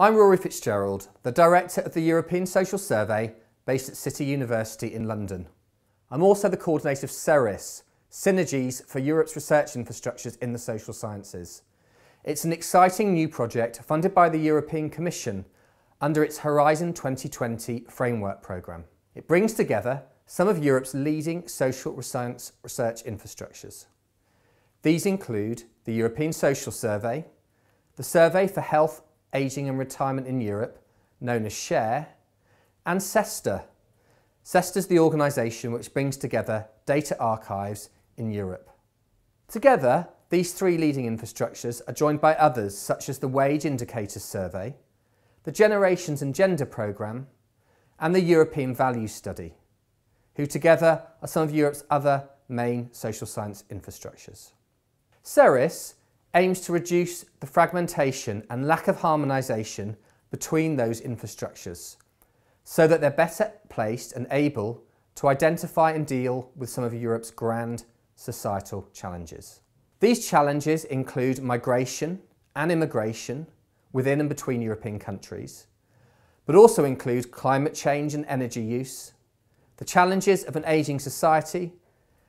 I'm Rory Fitzgerald, the Director of the European Social Survey based at City University in London. I'm also the coordinator of SERISS, Synergies for Europe's Research Infrastructures in the Social Sciences. It's an exciting new project funded by the European Commission under its Horizon 2020 framework programme. It brings together some of Europe's leading social science research infrastructures. These include the European Social Survey, the Survey for Health, Ageing and Retirement in Europe, known as SHARE, and. CESSDA is the organisation which brings together data archives in Europe. Together, these three leading infrastructures are joined by others such as the Wage Indicators Survey, the Generations and Gender Programme, and the European Values Study, who together are some of Europe's other main social science infrastructures. SERISS aims to reduce the fragmentation and lack of harmonisation between those infrastructures so that they're better placed and able to identify and deal with some of Europe's grand societal challenges. These challenges include migration and immigration within and between European countries, but also include climate change and energy use, the challenges of an ageing society,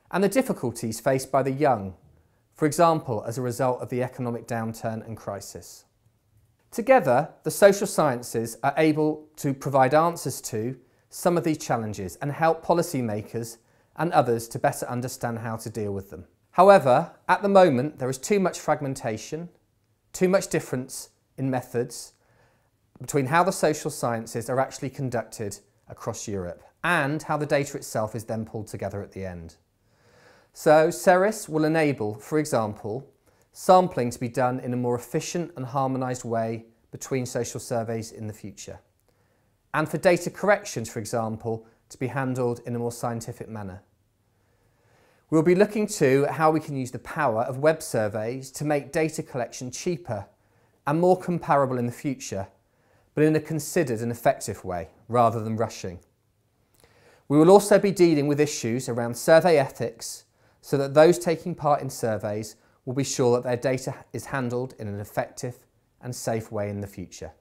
and the difficulties faced by the young, for example, as a result of the economic downturn and crisis. Together, the social sciences are able to provide answers to some of these challenges and help policymakers and others to better understand how to deal with them. However, at the moment, there is too much fragmentation, too much difference in methods between how the social sciences are actually conducted across Europe and how the data itself is then pulled together at the end. So SERISS will enable, for example, sampling to be done in a more efficient and harmonised way between social surveys in the future. And for data corrections, for example, to be handled in a more scientific manner. We'll be looking to how we can use the power of web surveys to make data collection cheaper and more comparable in the future, but in a considered and effective way, rather than rushing. We will also be dealing with issues around survey ethics so that those taking part in surveys will be sure that their data is handled in an effective and safe way in the future.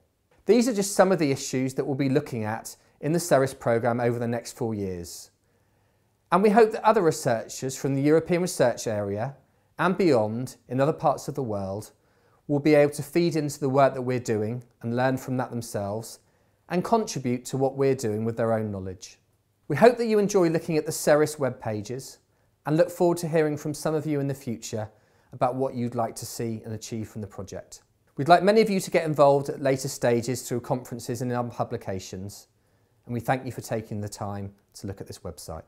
These are just some of the issues that we'll be looking at in the SERISS programme over the next four years. And we hope that other researchers from the European research area and beyond in other parts of the world will be able to feed into the work that we're doing and learn from that themselves and contribute to what we're doing with their own knowledge. We hope that you enjoy looking at the SERISS web pages and look forward to hearing from some of you in the future about what you'd like to see and achieve from the project. We'd like many of you to get involved at later stages through conferences and in our publications, and we thank you for taking the time to look at this website.